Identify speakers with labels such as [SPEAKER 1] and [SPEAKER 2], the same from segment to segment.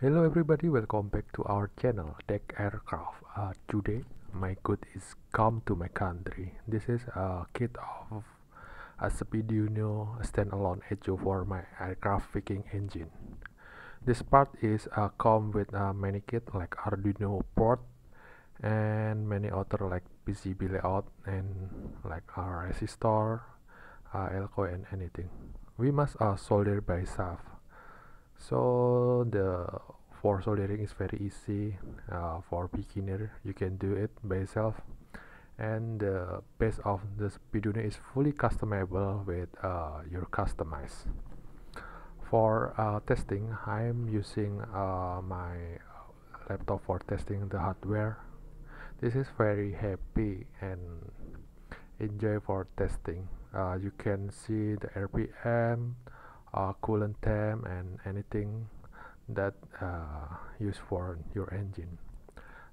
[SPEAKER 1] Hello everybody, welcome back to our channel Dex Aircraft. Uh, today my good is come to my country. This is a kit of a Speeduino standalone HO for my aircraft Viking engine. This part is uh, come with uh, many kit like Arduino port and many other like PCB layout and like a resistor, uh, elco and anything. We must uh, solder by shaft. So the for soldering is very easy. Uh, for beginner you can do it by yourself. And the base of the Speeduino is fully customizable with uh, your customize. For uh, testing I'm using uh, my laptop for testing the hardware. This is very happy and enjoy for testing. Uh, you can see the RPM uh, coolant temp and anything that uh, use for your engine.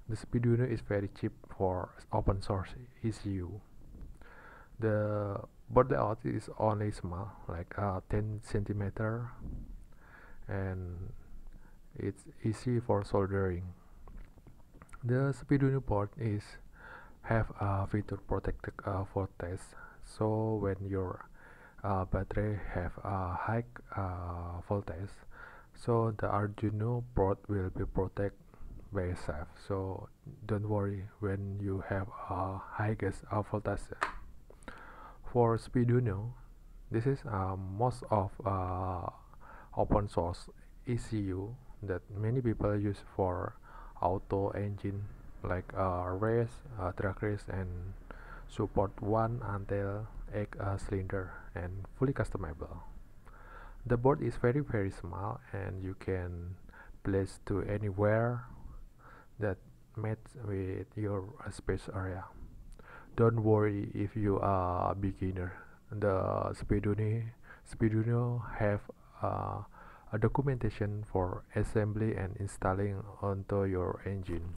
[SPEAKER 1] The Speeduino is very cheap for open source ECU. The board layout is only small, like uh, 10 centimeter, and it's easy for soldering. The Speeduino board is have a feature protected uh, test, so when your uh, battery have a high uh, voltage, so the Arduino board will be protected very safe. So don't worry when you have a high gas voltage. For Speeduino this is uh, most of uh, open source ECU that many people use for auto engine like uh, race, uh, drag race and support one until eight uh, cylinder and fully customizable. The board is very very small and you can place to anywhere that match with your space area. Don't worry if you are a beginner. The Speeduino Speeduino have uh, a documentation for assembly and installing onto your engine.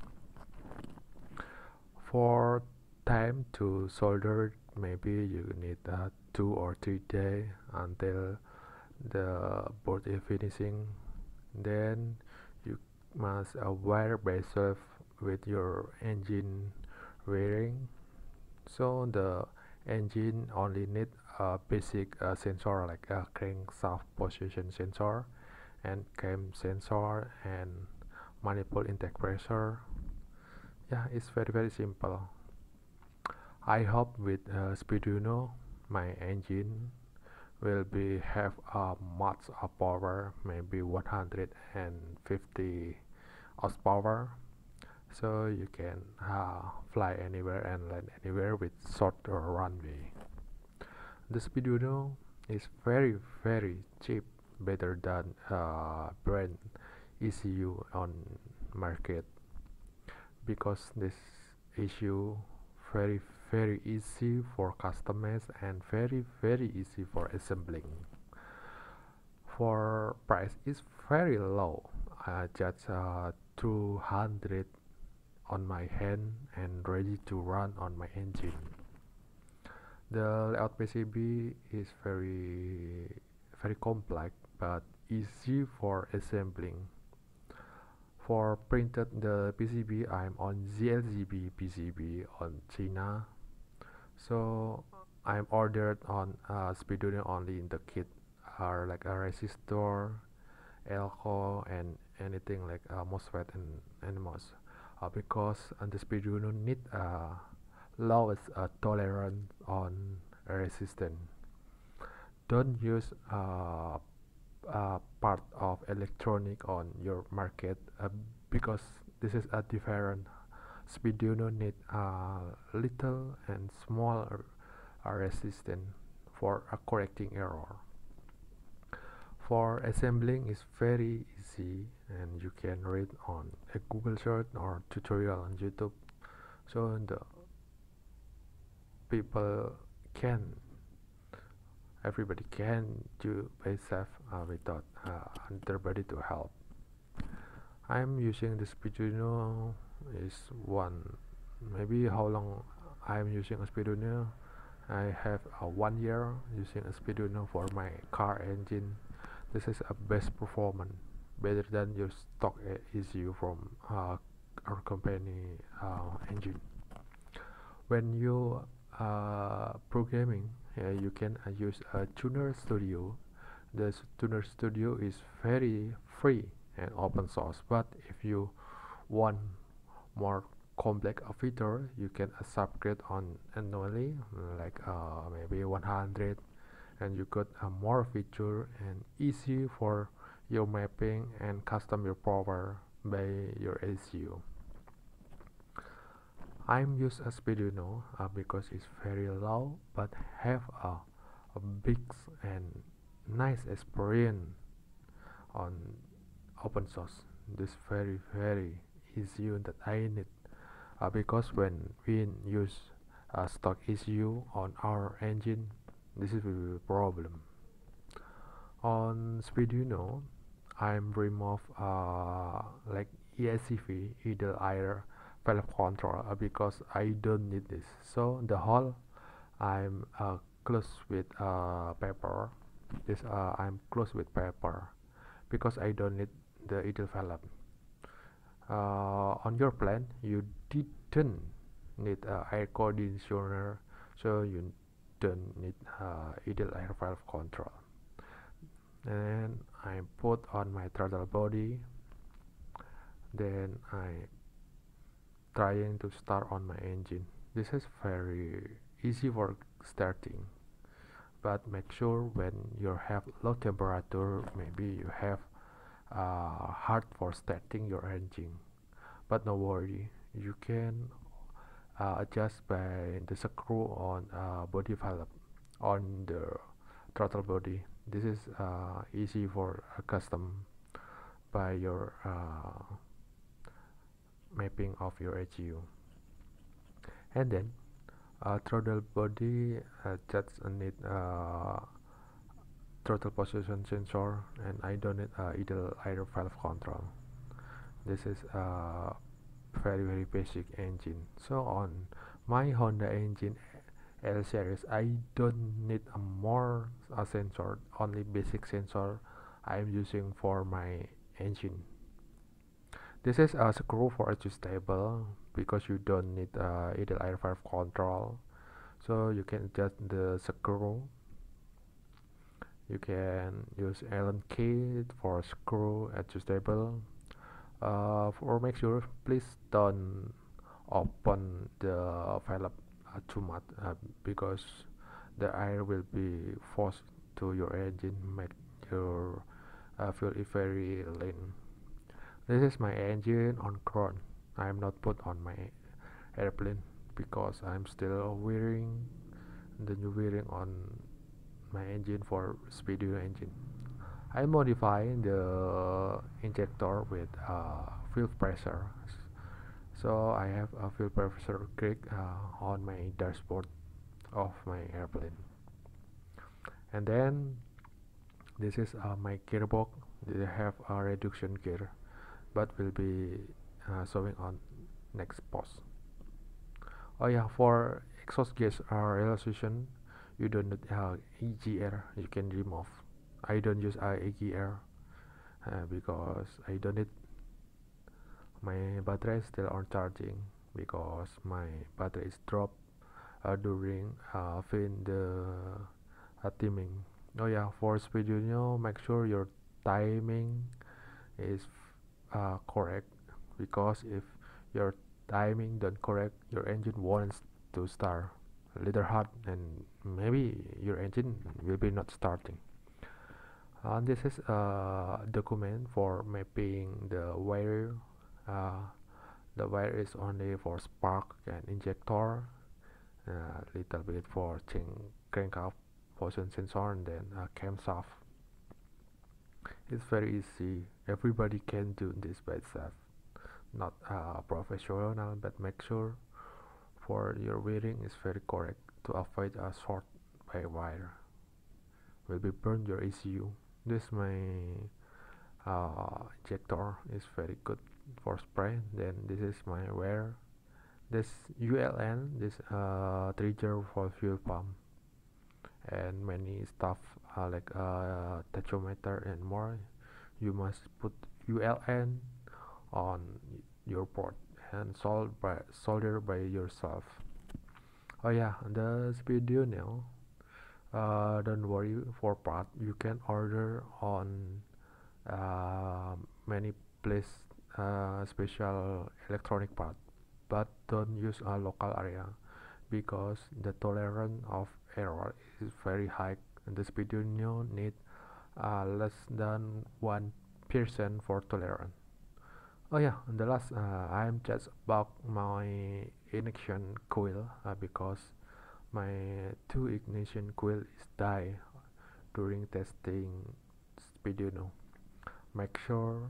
[SPEAKER 1] For time to solder maybe you need uh, two or three days until the board is finishing. Then you must aware yourself with your engine wiring so the engine only need a basic uh, sensor like a crankshaft position sensor and cam sensor and manifold intake pressure yeah it's very very simple I hope with uh, Speeduino my engine will be have a much of power maybe 150 horsepower. So you can uh, fly anywhere and land anywhere with short runway. The Speeduino is very very cheap better than uh, brand ECU on market. Because this issue very very easy for customers and very very easy for assembling. For price is very low. Uh, just uh, 200 on my hand and ready to run on my engine. The layout PCB is very very complex but easy for assembling. For printed the PCB I'm on JLCPCB on China so I'm ordered on uh, Speeduino only in the kit are like a resistor elco and anything like uh, MOSFET and NMOS uh, because uh, the Speeduino need uh, lowest uh, tolerance on resistance don't use uh, uh, part of electronic on your market uh, because this is a different Speeduino need a little and small resistance for a correcting error. For assembling is very easy and you can read on a Google search or tutorial on YouTube. So the people can everybody can do by self uh, without uh, anybody to help. I'm using the Speeduino is one. Maybe how long I'm using a Speeduino I have a one year using a Speeduino for my car engine. This is a best performance better than your stock ECU from uh, our company uh, engine. When you uh, programming you can uh, use a TunerStudio. The TunerStudio is very free and open source but if you want more complex feature you can subscribe on annually like uh, maybe 100 and you got a more feature and easy for your mapping and custom your power by your ECU I'm use a Arduino uh, because it's very low but have a, a big and nice experience on open source. This very very easy that I need. Uh, because when we use a stock ECU on our engine this is a problem. On Speeduino I'm remove uh, like ESCV idle air valve control uh, because I don't need this. So the whole I'm uh, close with uh, paper. This uh, I'm close with paper because I don't need the idle valve. uh, on your plan you didn't need uh, air conditioner so you don't need uh, idle air valve control. And I put on my throttle body. Then I trying to start on my engine. This is very easy for starting but make sure when you have low temperature maybe you have uh, hard for starting your engine. But no worry you can uh, adjust by the screw on uh, body valve on the throttle body. This is uh, easy for a custom by your uh, mapping of your ECU and then uh, throttle body just need uh, throttle position sensor and I don't need uh, idle air valve control. This is a very very basic engine. So on my Honda engine L series I don't need a more a sensor only basic sensor I'm using for my engine. This is a screw for adjustable because you don't need uh, idle air valve control. So you can adjust the screw you can use Allen key for screw adjustable uh, for make sure please don't open the valve uh, too much uh, because the air will be forced to your engine make your uh, fuel very lean. This is my engine on ground. I am not put on my airplane because I'm still wearing the new wearing on my engine for Speeduino engine. I modify the injector with uh, fuel pressure. So I have a fuel pressure gauge uh, on my dashboard of my airplane. And then this is uh, my gearbox. They have a reduction gear but will be uh, showing on next post. Oh yeah for exhaust gas uh, realization you don't need uh, EGR you can remove I don't use EGR uh, because I don't need. My battery is still on charging because my battery is dropped uh, during uh, the uh, timing. Oh yeah for Speeduino make sure your timing is uh, correct because if your timing don't correct your engine wants to start a little hard and maybe your engine will be not starting. Uh, this is a document for mapping the wire. Uh, the wire is only for spark and injector a uh, little bit for crank up position sensor and then a camshaft it's very easy. Everybody can do this by itself. Not uh, professional but make sure for your wearing is very correct to avoid a short by wire. Will be burn your ECU this my uh, injector is very good for spray. Then this is my wear this ULN this uh, trigger for fuel pump. And many stuff uh, like uh, tachometer and more. You must put ULN on your board and solder by, solder by yourself oh yeah the video now. Uh, don't worry for part you can order on uh, many place uh, special electronic part but don't use a local area because the tolerance of error is very high and this video need uh, less than one percent for tolerance. Oh yeah and the last uh, I'm just about my ignition coil uh, because my two ignition coil is die during testing Speeduino make sure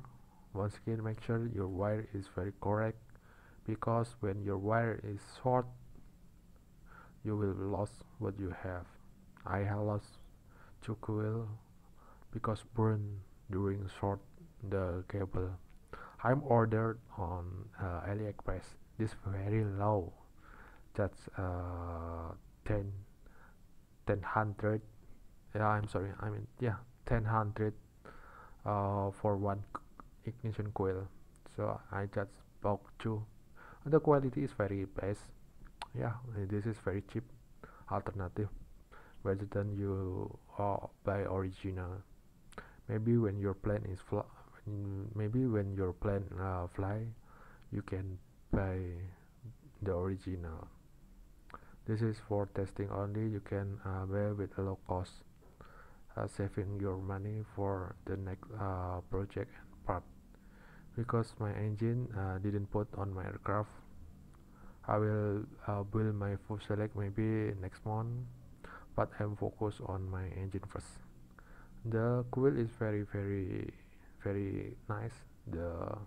[SPEAKER 1] once again make sure your wire is very correct because when your wire is short you will lose what you have. I have lost two coil because burn during short the cable. I'm ordered on uh, AliExpress this very low that's uh, 10 1000 yeah I'm sorry I mean yeah 1000 uh, for one ignition coil. So I just bought two the quality is very best. Yeah this is very cheap alternative rather than you uh, buy original. Maybe when your plane is fly maybe when your plane uh, fly you can buy the original. This is for testing only. You can uh, buy with a low cost uh, saving your money for the next uh, project part. Because my engine uh, didn't put on my aircraft I will uh, build my full select maybe next month but I'm focused on my engine first. The coil is very very very nice. The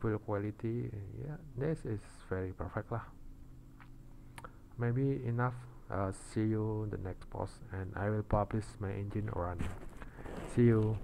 [SPEAKER 1] build quality yeah this is very perfect lah. Maybe enough uh, see you the next post and I will publish my engine running see you